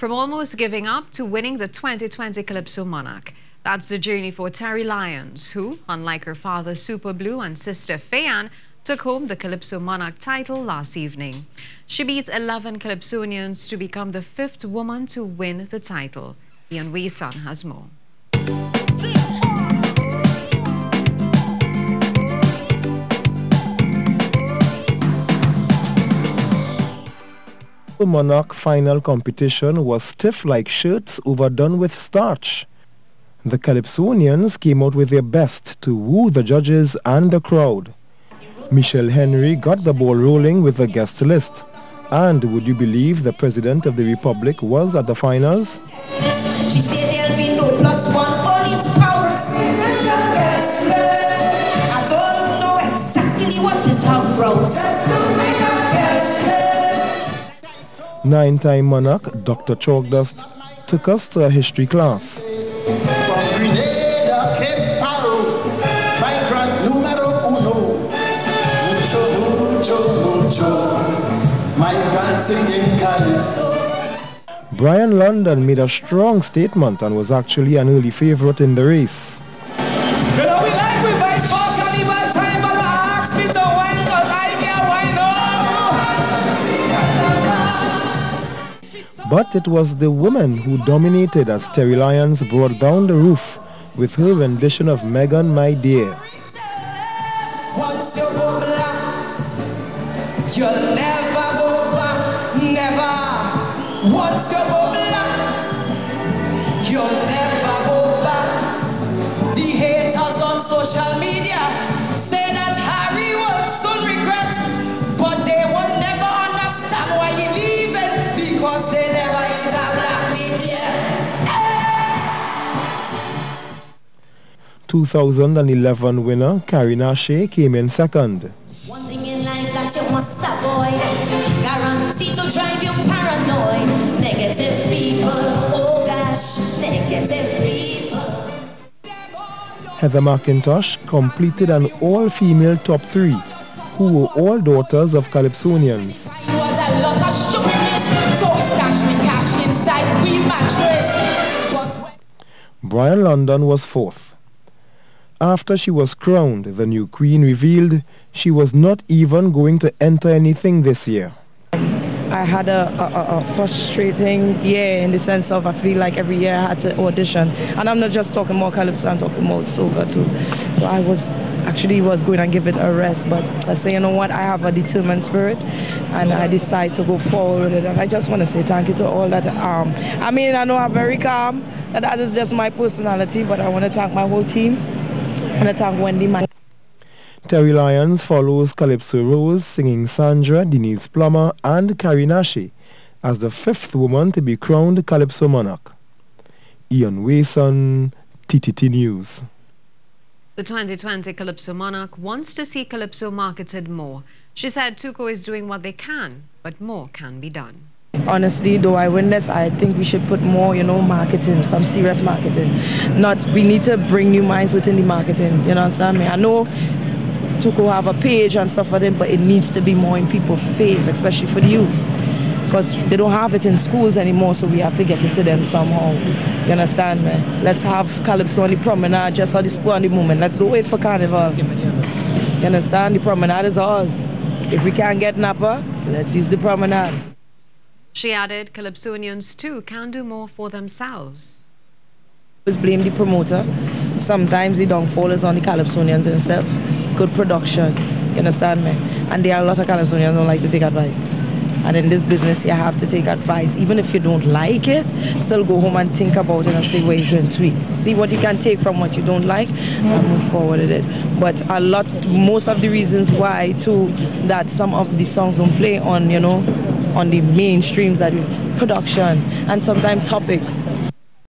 From almost giving up to winning the 2020 Calypso Monarch. That's the journey for Terri Lyons, who, unlike her father Super Blue and sister Fayann, took home the Calypso Monarch title last evening. She beat 11 Calypsonians to become the fifth woman to win the title. Ian Wason has more. The Monarch final competition was stiff like shirts overdone with starch. The Calypsonians came out with their best to woo the judges and the crowd. Michelle Henry got the ball rolling with the guest list. And would you believe the President of the Republic was at the finals? Nine-time monarch Dr. Chalkdust took us to a history class. Brian London made a strong statement and was actually an early favorite in the race. But it was the woman who dominated as Terri Lyons brought down the roof with her rendition of Megan My Dear. You'll never go back, never. Once 2011 winner Karene Asche came in second. One thing in life that you must avoid, guaranteed to drive you paranoid. Negative people, oh gosh, negative people. Heather McIntosh completed an all-female top three, who were all daughters of Calypsonians. Brian London was fourth. After she was crowned, the new queen revealed she was not even going to enter anything this year. I had a, a, a, frustrating year in the sense of I feel like every year I had to audition. And I'm not just talking more calypso, I'm talking more soca too. So I was actually was going to give it a rest, but I say, you know what, I have a determined spirit and I decide to go forward with it. And I just want to say thank you to all that. Um, I mean, I know I'm very calm, and that is just my personality, but I want to thank my whole team. I want thank Wendy. My Terri Lyons follows Calypso Rose singing Sandra, Denise Plummer, and Karene Asche as the fifth woman to be crowned Calypso Monarch. Ian Wason, TTT News. The 2020 Calypso Monarch wants to see Calypso marketed more. She said TUCO is doing what they can, but more can be done. Honestly, though I win this, I think we should put more, you know, marketing, some serious marketing. Not, we need to bring new minds within the marketing, you know what I'm saying? I know TUCO have a page and stuff for them, but it needs to be more in people's face, especially for the youths because they don't have it in schools anymore, so we have to get it to them somehow. You understand me? Let's have Calypso on the promenade just for this on the moment. Let's do it for Carnival. You understand? The promenade is ours. If we can't get NAPA, let's use the promenade. She added, Calypsonians too can do more for themselves. Always blame the promoter. Sometimes the downfall is on the Calypsonians themselves. Good production, you understand me? And there are a lot of Calypsonians who don't like to take advice. And in this business, you have to take advice. Even if you don't like it, still go home and think about it and see where you can tweak. See what you can take from what you don't like and move forward with it. But a lot, most of the reasons why, too, that some of the songs don't play on, you know, on the mainstreams that we production and sometimes topics